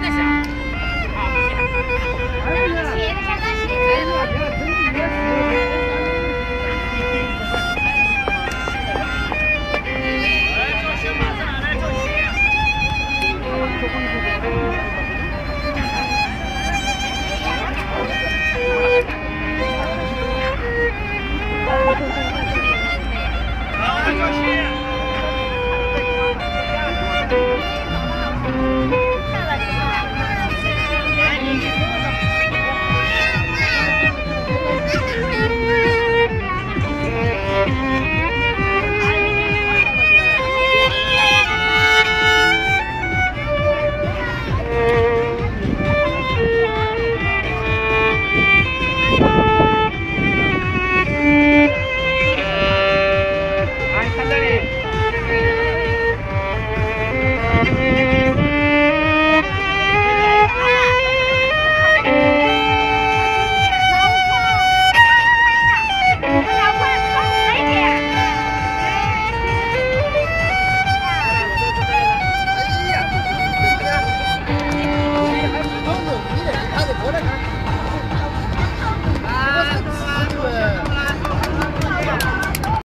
这